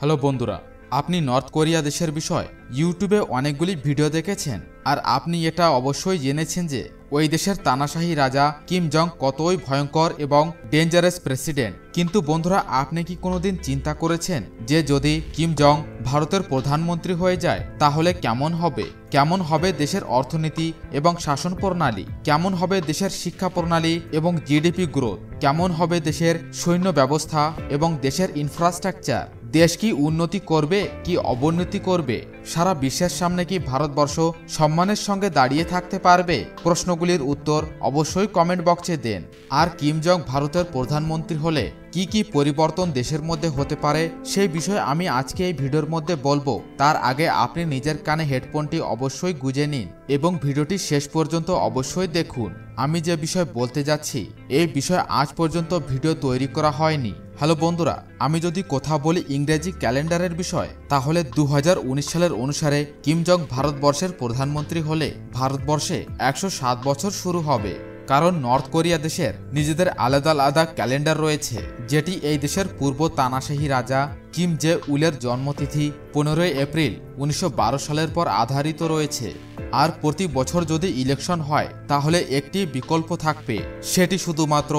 Hello বন্ধুরা, আপনি north Korea দেশের বিষয় ইউটিউবে অনেকগুলি ভিডিও দেখেছেন আর আপনি এটা অবশ্যই জেনেছেন যে ওই দেশের তানাশাহী রাজা কিম জং কতই ভয়ঙ্কর এবং ডেঞ্জারাস প্রেসিডেন্ট কিন্তু বন্ধুরা, আপনি কি কোনোদিন চিন্তা করেছেন যে যদি কিম জং ভারতের প্রধানমন্ত্রী হয়ে যায়, তাহলে কেমন হবে? কেমন হবে দেশের অর্থনীতি এবং শাসন প্রণালী? কেমন হবে দেশের শিক্ষা প্রণালী এবং জিডিপি গ্রোথ কেমন হবে দেশের সৈন্য ব্যবস্থা এবং দেশের ইনফ্রাস্ট্রাকচার দেশ কি উন্নতি করবে, কি অবনতি করবে? সারা বিশ্বের সামনে কি ভারতবর্ষ সম্মানের সঙ্গে দাঁড়িয়ে থাকতে পারবে? প্রশ্নগুলির উত্তর অবশ্যই কমেন্ট বক্সে দেন। আর কিম জং ভারতের প্রধানমন্ত্রী হলে কি কি পরিবর্তন দেশের মধ্যে হতে পারে, সেই বিষয়ে আমি আজকে এই ভিডিওর মধ্যে বলব। তার আগে আপনি নিজের কানে হেডফোনটি অবশ্যই গুজে নিন এবং ভিডিওটি শেষ পর্যন্ত অবশ্যই দেখুন। আমি যে বিষয় বলতে যাচ্ছি এই বিষয়ে আজ পর্যন্ত ভিডিও তৈরি করা হয়নি। হ্যালো বন্ধুরা, আমি যদি কথা বলি ইংরেজি ক্যালেন্ডারের বিষয়, তাহলে দু হাজার উনিশ সালের অনুসারে কিম জং ভারতবর্ষের প্রধানমন্ত্রী হলে ভারতবর্ষে একশো সাত বছর শুরু হবে। কারণ নর্থ কোরিয়া দেশের নিজেদের আলাদা আলাদা ক্যালেন্ডার রয়েছে, যেটি এই দেশের পূর্ব তানাশাহী রাজা কিম জে উলের জন্মতিথি পনেরোই এপ্রিল উনিশশো বারো সালের পর আধারিত রয়েছে। আর প্রতি বছর যদি ইলেকশন হয়, তাহলে একটি বিকল্প থাকবে, সেটি শুধুমাত্র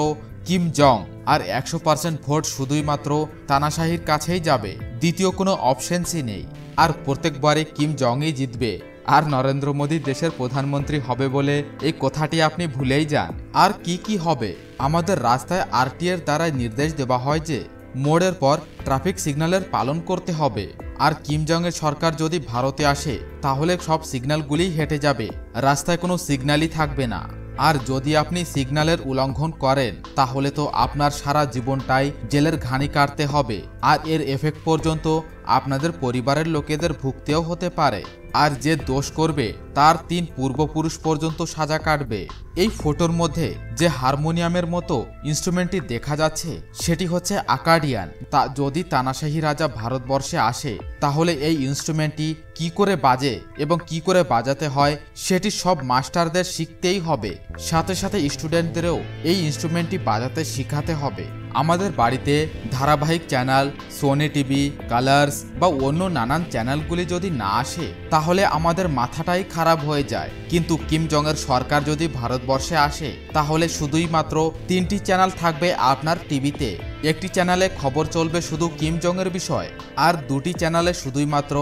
কিম জং। আর একশো পার্সেন্ট ভোট শুধুই মাত্র তানাশাহির কাছেই যাবে। দ্বিতীয় কোনো অপশনসই নেই। আর প্রত্যেকবারে কিম জংই জিতবে। আর নরেন্দ্র মোদী দেশের প্রধানমন্ত্রী হবে বলে এই কথাটি আপনি ভুলেই যান। আর কি কি হবে? আমাদের রাস্তায় আরটিএর দ্বারা নির্দেশ দেওয়া হয় যে, মোড়ের পর ট্রাফিক সিগন্যালের পালন করতে হবে। আর কিম জংয়ের সরকার যদি ভারতে আসে, তাহলে সব সিগন্যালগুলিই হেঁটে যাবে। রাস্তায় কোনো সিগন্যালই থাকবে না। আর যদি আপনি সিগন্যালের উল্লঙ্ঘন করেন, তাহলে তো আপনার সারা জীবনটাই জেলের ঘানি কাটতে হবে। আর এর এফেক্ট পর্যন্ত আপনাদের পরিবারের লোকেদের ভুগতেও হতে পারে। আর যে দোষ করবে, তার তিন পূর্বপুরুষ পর্যন্ত সাজা কাটবে। এই ফটোর মধ্যে যে হারমোনিয়ামের মতো ইনস্ট্রুমেন্টটি দেখা যাচ্ছে, সেটি হচ্ছে আকাডিয়ান তা যদি তানাশাহী রাজা ভারতবর্ষে আসে, তাহলে এই ইনস্ট্রুমেন্টটি কি করে বাজে এবং কি করে বাজাতে হয়, সেটি সব মাস্টারদের শিখতেই হবে। সাথে সাথে স্টুডেন্টদেরও এই ইনস্ট্রুমেন্টটি বাজাতে শিখাতে হবে। আমাদের বাড়িতে ধারাবাহিক চ্যানেল সোনি টিভি কালার্স বা অন্য নানান চ্যানেলগুলি যদি না আসে, তাহলে আমাদের মাথাটাই খারাপ হয়ে যায়। কিন্তু কিম জংয়ের সরকার যদি ভারতবর্ষে আসে, তাহলে শুধুই মাত্র তিনটি চ্যানেল থাকবে আপনার টিভিতে একটি চ্যানেলে খবর চলবে শুধু কিম জংয়ের বিষয়, আর দুটি চ্যানেলে শুধুই মাত্র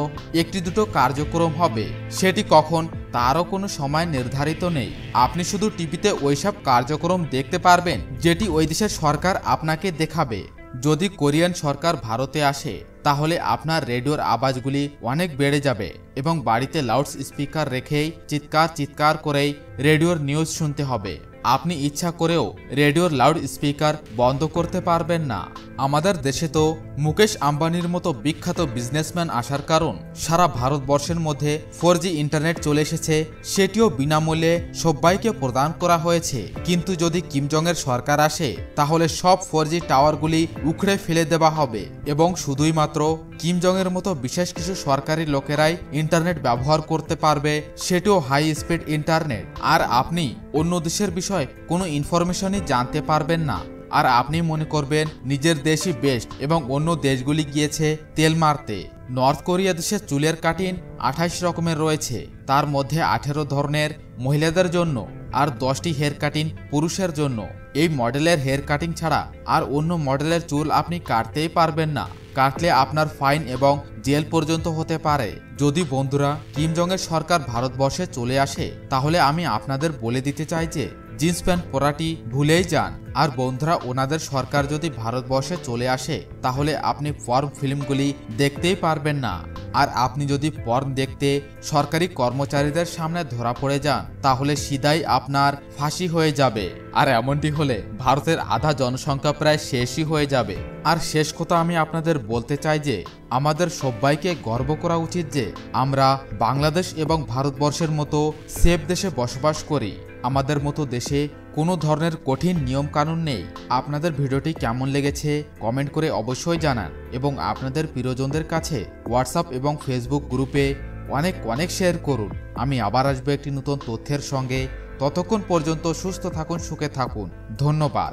একটি দুটো কার্যক্রম হবে। সেটি কখন তারও কোনো সময় নির্ধারিত নেই। আপনি শুধু টিভিতে ওইসব কার্যক্রম দেখতে পারবেন, যেটি ওই দেশের সরকার আপনাকে দেখাবে। যদি কোরিয়ান সরকার ভারতে আসে, তাহলে আপনার রেডিওর আওয়াজগুলি অনেক বেড়ে যাবে এবং বাড়িতে লাউড স্পিকার রেখেই চিৎকার চিৎকার করেই রেডিওর নিউজ শুনতে হবে। আপনি ইচ্ছা করেও রেডিওর লাউড স্পিকার বন্ধ করতে পারবেন না। আমাদের দেশে তো মুকেশ আম্বানির মতো বিখ্যাত বিজনেসম্যান আসার কারণ সারা ভারতবর্ষের মধ্যে ফোর ইন্টারনেট চলে এসেছে, সেটিও বিনামূল্যে সবাইকে প্রদান করা হয়েছে। কিন্তু যদি কিমজংয়ের সরকার আসে, তাহলে সব ফোর টাওয়ারগুলি উখড়ে ফেলে দেওয়া হবে এবং শুধুই মাত্র কিমজংয়ের মতো বিশেষ কিছু সরকারি লোকেরাই ইন্টারনেট ব্যবহার করতে পারবে, সেটিও হাই স্পিড ইন্টারনেট আর আপনি অন্য দেশের বিষয়ে কোনো ইনফরমেশনই জানতে পারবেন না। আর আপনি মনে করবেন নিজের দেশই বেস্ট এবং অন্য দেশগুলি গিয়েছে তেল মারতে। নর্থ কোরিয়া দেশের চুলের কাটিন আঠাইশ রকমের রয়েছে। তার মধ্যে আঠেরো ধরনের মহিলাদের জন্য আর দশটি হেয়ার কাটিং পুরুষের জন্য। এই মডেলের হেয়ার কাটিং ছাড়া আর অন্য মডেলের চুল আপনি কাটতেই পারবেন না। কাটলে আপনার ফাইন এবং জেল পর্যন্ত হতে পারে। যদি বন্ধুরা কিম জংয়ের সরকার ভারতবর্ষে চলে আসে, তাহলে আমি আপনাদের বলে দিতে চাই যে জিন্স প্যান্ট পরাটি ভুলেই যান। আর বন্ধুরা, ওনাদের সরকার যদি ভারতবর্ষে চলে আসে, তাহলে আপনি ফর্ম ফিল্মগুলি দেখতেই পারবেন না। আর আপনি যদি পর্ন দেখতে সরকারি কর্মচারীদের সামনে ধরা পড়ে যান, তাহলে সিধাই আপনার ফাঁসি হয়ে যাবে। আর এমনটি হলে ভারতের আধা জনসংখ্যা প্রায় শেষই হয়ে যাবে। আর শেষ কথা আমি আপনাদের বলতে চাই যে, আমাদের সবাইকে গর্ব করা উচিত যে, আমরা বাংলাদেশ এবং ভারতবর্ষের মতো সেফ দেশে বসবাস করি। আমাদের মতো দেশে কোনো ধরনের কঠিন নিয়মকানুন নেই। আপনাদের ভিডিওটি কেমন লেগেছে কমেন্ট করে অবশ্যই জানান এবং আপনাদের প্রিয়জনদের কাছে হোয়াটসঅ্যাপ এবং ফেসবুক গ্রুপে অনেক অনেক শেয়ার করুন। আমি আবার আসব একটি নতুন তথ্যের সঙ্গে। ততক্ষণ পর্যন্ত সুস্থ থাকুন, সুখে থাকুন। ধন্যবাদ।